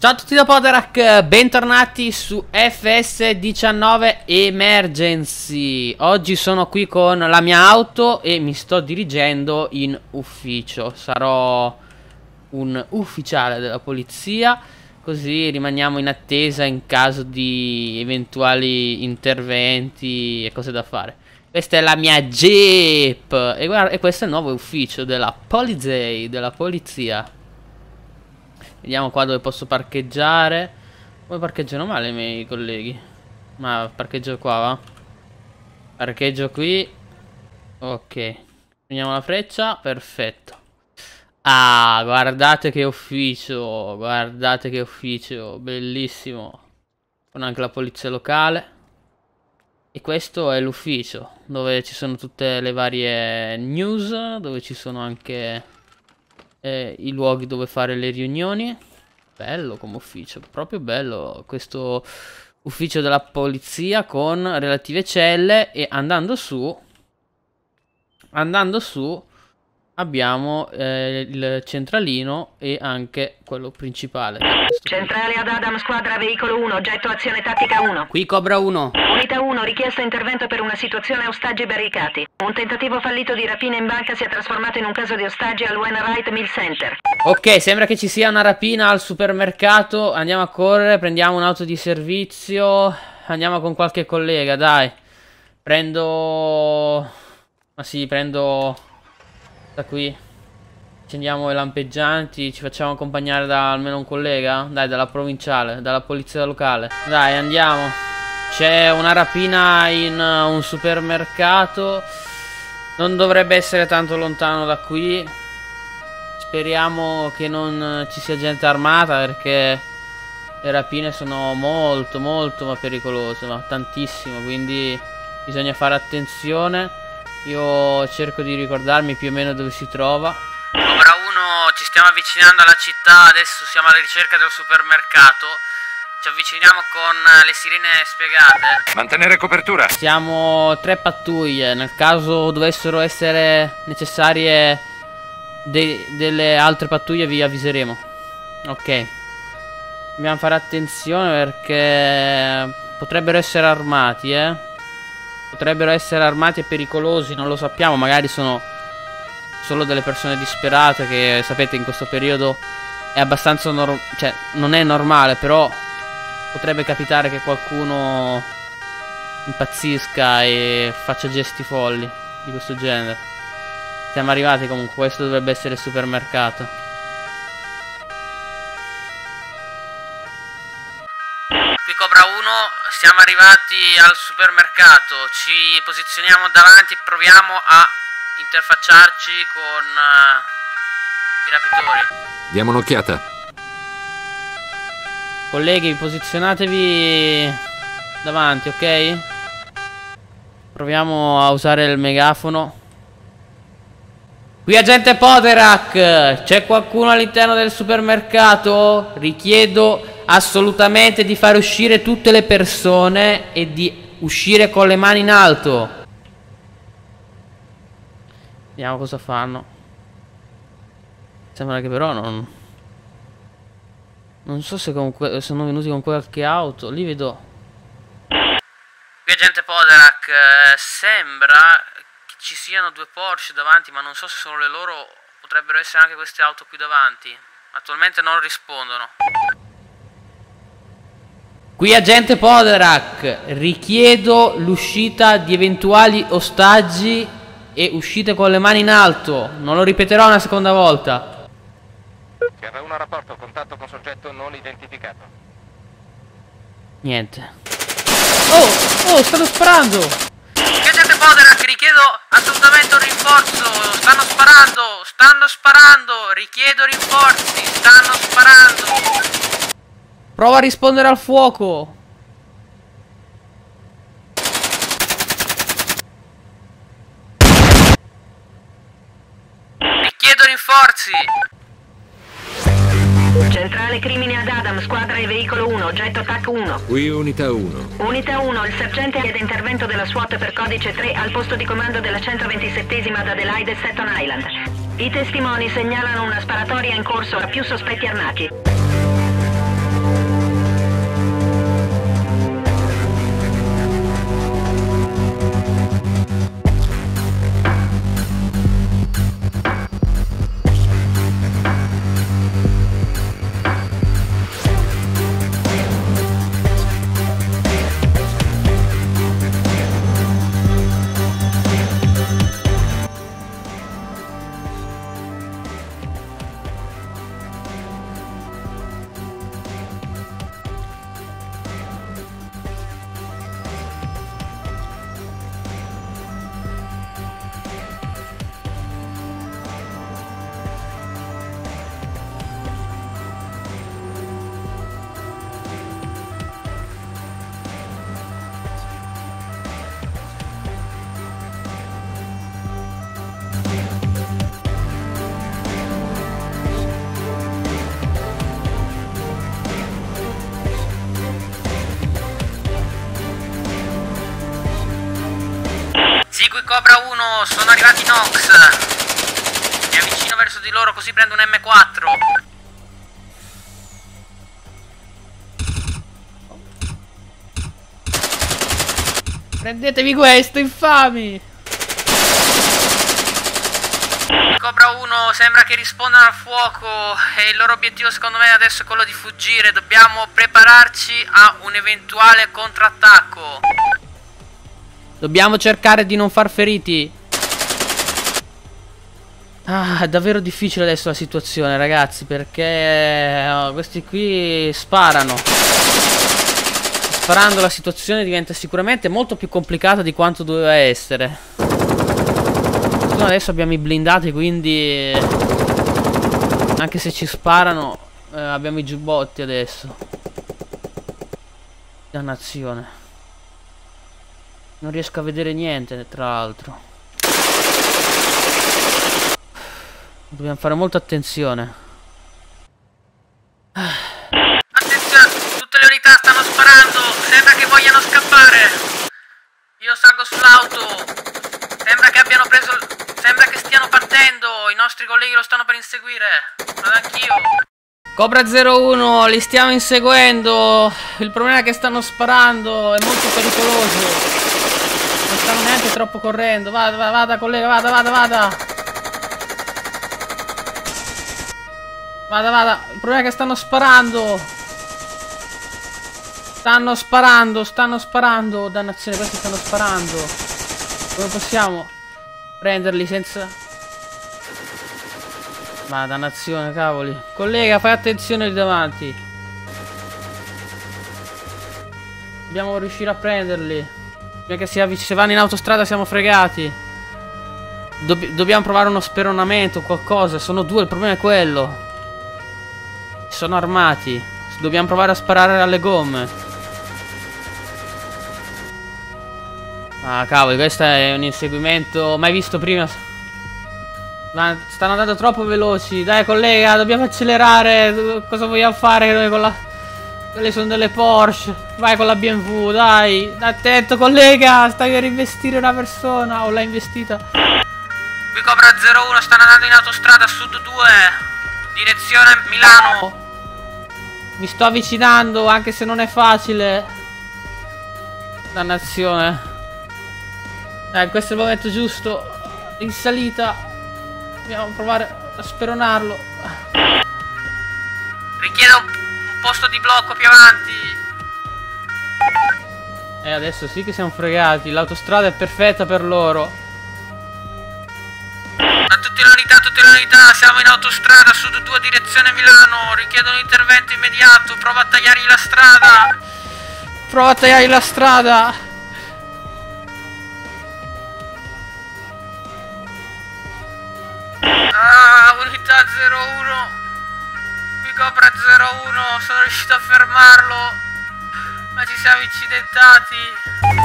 Ciao a tutti da Poderac, bentornati su FS19 Emergency. Oggi sono qui con la mia auto e mi sto dirigendo in ufficio. Sarò un ufficiale della polizia Così rimaniamo in attesa in caso di eventuali interventi e cose da fare. Questa è la mia Jeep E, guarda, e questo è il nuovo ufficio della Polizei, della polizia Vediamo qua dove posso parcheggiare. Come parcheggiano male i miei colleghi? Ma parcheggio qua, va? Parcheggio qui. Ok. Prendiamo la freccia. Perfetto. Ah, guardate che ufficio. Guardate che ufficio. Bellissimo. Con anche la polizia locale. E questo è l'ufficio. Dove ci sono tutte le varie news. Dove ci sono anche eh, i luoghi dove fare le riunioni. Bello come ufficio, proprio bello questo ufficio della polizia con relative celle e andando su, andando su abbiamo eh, il centralino e anche quello principale. Centrale ad Adam, squadra veicolo 1, oggetto azione tattica 1. Qui Cobra 1. Unità 1, richiesta intervento per una situazione ostaggi barricati. Un tentativo fallito di rapina in banca si è trasformato in un caso di ostaggi al Wainwright Mill Center. Ok, sembra che ci sia una rapina al supermercato. Andiamo a correre, prendiamo un'auto di servizio. Andiamo con qualche collega, dai. Prendo... Ma sì, prendo da qui. Accendiamo le lampeggianti, ci facciamo accompagnare da almeno un collega? Dai, dalla provinciale, dalla polizia locale. Dai, andiamo. C'è una rapina in uh, un supermercato. Non dovrebbe essere tanto lontano da qui. Speriamo che non ci sia gente armata perché le rapine sono molto molto ma pericolose, ma tantissimo, quindi bisogna fare attenzione. Io cerco di ricordarmi più o meno dove si trova. Cobra 1, ci stiamo avvicinando alla città, adesso siamo alla ricerca del supermercato. Ci avviciniamo con le sirene spiegate. Mantenere copertura. Siamo tre pattuglie, nel caso dovessero essere necessarie de delle altre pattuglie vi avviseremo. Ok. Dobbiamo fare attenzione perché potrebbero essere armati, eh. Potrebbero essere armati e pericolosi, non lo sappiamo, magari sono solo delle persone disperate che sapete in questo periodo è abbastanza normale, cioè non è normale, però potrebbe capitare che qualcuno impazzisca e faccia gesti folli di questo genere. Siamo arrivati comunque, questo dovrebbe essere il supermercato. Cobra 1, siamo arrivati al supermercato, ci posizioniamo davanti e proviamo a interfacciarci con uh, i rapitori. Diamo un'occhiata. Colleghi, posizionatevi davanti, ok? Proviamo a usare il megafono. Qui agente Poderac, c'è qualcuno all'interno del supermercato? Richiedo assolutamente di fare uscire tutte le persone e di uscire con le mani in alto. Vediamo cosa fanno. Sembra che però non... Non so se sono venuti con qualche auto. Lì vedo... Qui agente Poderac, eh, sembra che ci siano due Porsche davanti, ma non so se sono le loro... Potrebbero essere anche queste auto qui davanti. Attualmente non rispondono. Qui agente Poderac, richiedo l'uscita di eventuali ostaggi e uscite con le mani in alto. Non lo ripeterò una seconda volta. Chiama 1 rapporto, contatto con soggetto non identificato. Niente. Oh, oh, stanno sparando! Agente Poderac, richiedo assolutamente un rinforzo. Stanno sparando, stanno sparando, richiedo rinforzi, stanno sparando. Prova a rispondere al fuoco. Richiedo rinforzi. Centrale crimine ad Adam, squadra e veicolo 1, oggetto TAC 1. Qui unità 1. Unità 1, il sergente chiede intervento della SWAT per codice 3 al posto di comando della 127esima ad Adelaide Staten Island. I testimoni segnalano una sparatoria in corso a più sospetti armati. Cobra 1, sono arrivati Nox. Mi avvicino verso di loro così prendo un M4. Prendetevi questo, infami! Cobra 1 sembra che rispondano al fuoco e il loro obiettivo secondo me adesso è quello di fuggire. Dobbiamo prepararci a un eventuale contrattacco. Dobbiamo cercare di non far feriti. Ah, è davvero difficile adesso la situazione ragazzi perché oh, questi qui sparano. Sparando la situazione diventa sicuramente molto più complicata di quanto doveva essere adesso abbiamo i blindati quindi anche se ci sparano eh, abbiamo i giubbotti adesso dannazione non riesco a vedere niente tra l'altro dobbiamo fare molta attenzione attenzione tutte le unità stanno sparando sembra che vogliano scappare io salgo sull'auto Sembra che abbiano preso Sembra che stiano partendo, i nostri colleghi lo stanno per inseguire. Vado anch'io. Cobra 01, li stiamo inseguendo. Il problema è che stanno sparando, è molto pericoloso. Stanno neanche troppo correndo. Vada, vada, vada collega, vada, vada, vada. Vada, vada. Il problema è che stanno sparando. Stanno sparando, stanno sparando. Dannazione, questi stanno sparando. Come possiamo? Prenderli senza... Ma dannazione, cavoli. Collega, fai attenzione lì davanti. Dobbiamo riuscire a prenderli. Prima che se vanno in autostrada siamo fregati. Dobb dobbiamo provare uno speronamento, qualcosa. Sono due, il problema è quello. Sono armati. Dobbiamo provare a sparare alle gomme. Ah cavolo, questo è un inseguimento mai visto prima Ma stanno andando troppo veloci Dai collega, dobbiamo accelerare Cosa vogliamo fare noi con la... Quelle sono delle Porsche. Vai con la BMW, dai. Attento collega, stai per investire una persona. O l'hai investita? Qui Cobra 01, stanno andando in autostrada Sud 2 Direzione Milano. Mi sto avvicinando, anche se non è facile. Dannazione. Eh, questo è il momento giusto. In salita. Dobbiamo provare a speronarlo. Richiedo un posto di blocco più avanti. E eh, adesso sì che siamo fregati. L'autostrada è perfetta per loro. A tutte le unità, tutte le unità, siamo in autostrada, sud 2 direzione Milano. Richiedo un intervento immediato. Prova a tagliargli la strada. Prova a tagliargli la strada. unità 01 Qui Cobra 01 Sono riuscito a fermarlo Ma ci siamo incidentati